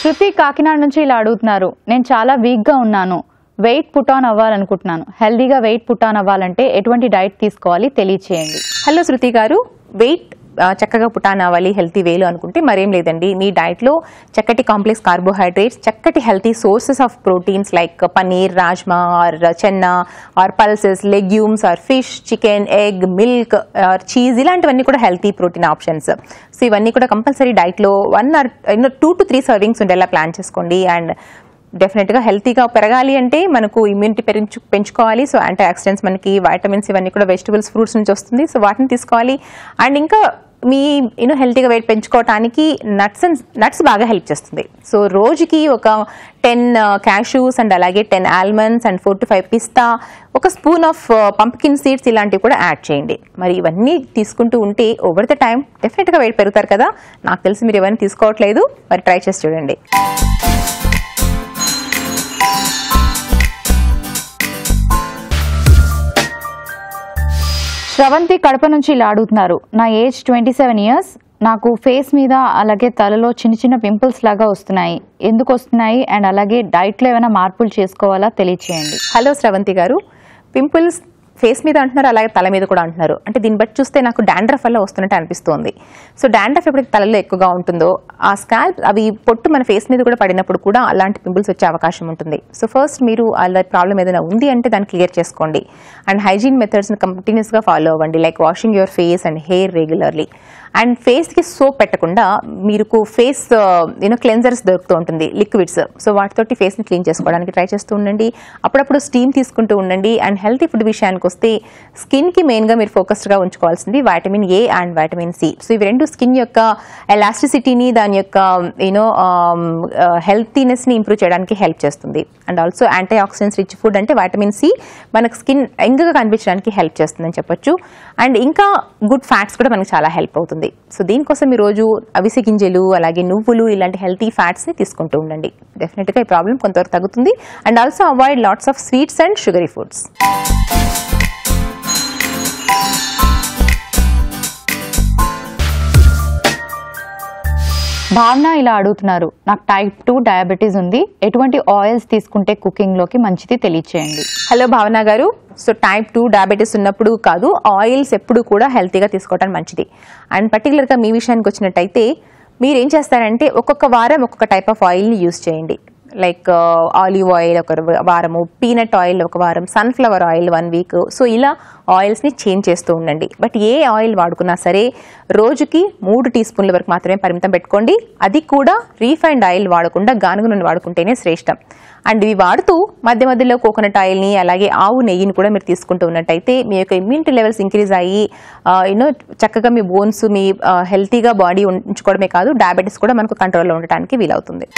శృతి కాకినాడ నుంచి ఇలా అడుగుతున్నారు నేను చాలా వీక్గా ఉన్నాను వెయిట్ పుట్ ఆన్ అవ్వాలనుకుంటున్నాను. హెల్దీగా వెయిట్ పుట్ ఆన్ అవ్వాలంటే ఎటువంటి డైట్ తీసుకోవాలి? తెలియచేయండి. హలో శృతి గారు వెయిట్ చక్కగా పుటాన్ అవ్వాలి హెల్తీ వేలు అనుకుంటే మరేం లేదండి. మీ డైట్లో చక్కటి కాంప్లెక్స్ కార్బోహైడ్రేట్స్ చక్కటి healthy sources of proteins like paneer rajma or chana or pulses legumes or fish chicken egg milk or cheese ఇలాంటివన్నీ కూడా హెల్తీ ప్రోటీన్ ఆప్షన్స్ సో ఇవన్నీ కూడా కంపల్సరీ డైట్లో one or two to three servings ఉండేలా plan చేసుకోండి. And డెఫినెట్గా హెల్తీగా పెరగాలి అంటే మనకు ఇమ్యూనిటీ పెంచు పెంచుకోవాలి. సో యాంటీ ఆక్సిడెంట్స్ మనకి వైటమిన్స్ ఇవన్నీ కూడా వెజిటబుల్స్ ఫ్రూట్స్ నుంచి వస్తుంది. సో వాటిని తీసుకోవాలి. అండ్ ఇంకా మీ యూనో హెల్తీగా వెయిట్ పెంచుకోవటానికి నట్స్ అండ్ నట్స్ బాగా హెల్ప్ చేస్తుంది. సో రోజుకి ఒక టెన్ క్యాషూస్ అండ్ అలాగే ten almonds and four to five pista ఒక స్పూన్ ఆఫ్ పంప్కిన్ సీడ్స్ ఇలాంటివి కూడా యాడ్ చేయండి. మరి ఇవన్నీ తీసుకుంటూ ఉంటే ఓవర్ ద టైం డెఫినెట్గా వెయిట్ పెరుగుతారు కదా? నాకు తెలిసి మీరు ఇవన్నీ తీసుకోవట్లేదు. మరి ట్రై చేసి చూడండి. శ్రవంతి కడప నుంచి ఇలా అడుగుతున్నారు. నా ఏజ్ ట్వంటీ సెవెన్ ఇయర్స్ నాకు ఫేస్ మీద అలాగే తలలో చిన్న చిన్న పింపుల్స్ లాగా వస్తున్నాయి. ఎందుకు వస్తున్నాయి? అండ్ అలాగే డైట్లో ఏమైనా మార్పులు చేసుకోవాలా? తెలియచేయండి. హలో స్రవంతి గారు. పింపుల్స్ ఫేస్ మీద అంటున్నారు అలాగే తల మీద కూడా అంటున్నారు. అంటే దీన్ని బట్టి చూస్తే నాకు డాండ్రఫ్ వల్ల వస్తున్నట్టు అనిపిస్తోంది. సో డాండ్రఫ్ ఎప్పుడైతే తలలో ఎక్కువగా ఉంటుందో ఆ స్కాల్ప్ అవి పొట్టు మన ఫేస్ మీద కూడా పడినప్పుడు కూడా అలాంటి పింపుల్స్ వచ్చే అవకాశం ఉంటుంది. సో ఫస్ట్ మీరు అలా ప్రాబ్లం ఏదైనా ఉంది అంటే దాన్ని క్లియర్ చేసుకోండి. అండ్ హైజీన్ మెథడ్స్ని కంటిన్యూస్గా ఫాలో అవ్వండి. Like washing your face and hair regularly. And ఫేస్కి సోప్ పెట్టకుండా మీకు ఫేస్ యూనో క్లెన్జర్స్ దొరుకుతూ ఉంటుంది లిక్విడ్స్. సో వాటితోటి ఫేస్ని క్లీన్ చేసుకోవడానికి ట్రై చేస్తూ ఉండండి. అప్పుడప్పుడు స్టీమ్ తీసుకుంటూ ఉండండి. అండ్ హెల్తీ ఫుడ్ విషయానికి వస్తే స్కిన్కి మెయిన్గా మీరు ఫోకస్డ్గా ఉంచుకోవాల్సింది vitamin A and vitamin C. So ఇవి రెండు స్కిన్ యొక్క ఎలాస్టిసిటీని దాని యొక్క యూనో హెల్తీనెస్ని ఇంప్రూవ్ చేయడానికి హెల్ప్ చేస్తుంది. And also antioxidants rich food అంటే వైటమిన్ సి మనకు స్కిన్ ఎంగగా కనిపించడానికి హెల్ప్ చేస్తుందని చెప్పొచ్చు. అండ్ ఇంకా గుడ్ ఫ్యాట్స్ కూడా మనకు చాలా హెల్ప్ అవుతుంది. సో దీనికోసం ఈ రోజు అవిసె గింజలు అలాగే నువ్వులు ఇలాంటి హెల్తీ ఫ్యాట్స్ని తీసుకుంటూ ఉండండి. డెఫినెట్గా ఈ ప్రాబ్లం కొంతవరకు తగ్గుతుంది. And also avoid lots of sweets and sugary foods Bhavana ఇలా అడుగుతున్నారు. నాకు టైప్ టూ డయాబెటీస్ ఉంది. ఎటువంటి ఆయిల్స్ తీసుకుంటే కుకింగ్లోకి మంచిది తెలియచేయండి. హలో భావన గారు. సో టైప్ టూ డయాబెటీస్ ఉన్నప్పుడు కాదు ఆయిల్స్ ఎప్పుడు కూడా హెల్తీగా తీసుకోవడం మంచిది. అండ్ పర్టికులర్గా మీ విషయానికి వచ్చినట్టయితే మీరు ఏం చేస్తారంటే ఒక్కొక్క వారం ఒక్కొక్క టైప్ ఆఫ్ ఆయిల్ని యూస్ చేయండి. లైక్ ఆలివ్ ఆయిల్ ఒక వారము పీనట్ ఆయిల్ ఒక వారం sunflower oil one week so ఇలా ఆయిల్స్ని చేంజ్ చేస్తూ ఉండండి. బట్ ఏ ఆయిల్ వాడుకున్నా సరే రోజుకి మూడు టీ స్పూన్ల వరకు మాత్రమే పరిమితం పెట్టుకోండి. అది కూడా రీఫైండ్ ఆయిల్ వాడకుండా గానుగ నూనె వాడుకుంటేనే శ్రేష్టం. అండ్ ఇవి వాడుతూ మధ్య మధ్యలో కోకోనట్ ఆయిల్ని అలాగే ఆవు నెయ్యిని కూడా మీరు తీసుకుంటూ ఉన్నట్టయితే మీ యొక్క ఇమ్యూనిటీ లెవెల్స్ ఇంక్రీజ్ అయ్యి యూనో చక్కగా మీ బోన్స్ మీ హెల్తీగా బాడీ ఉంచుకోవడమే కాదు డయాబెటీస్ కూడా మనకు కంట్రోల్లో ఉండటానికి వీలవుతుంది.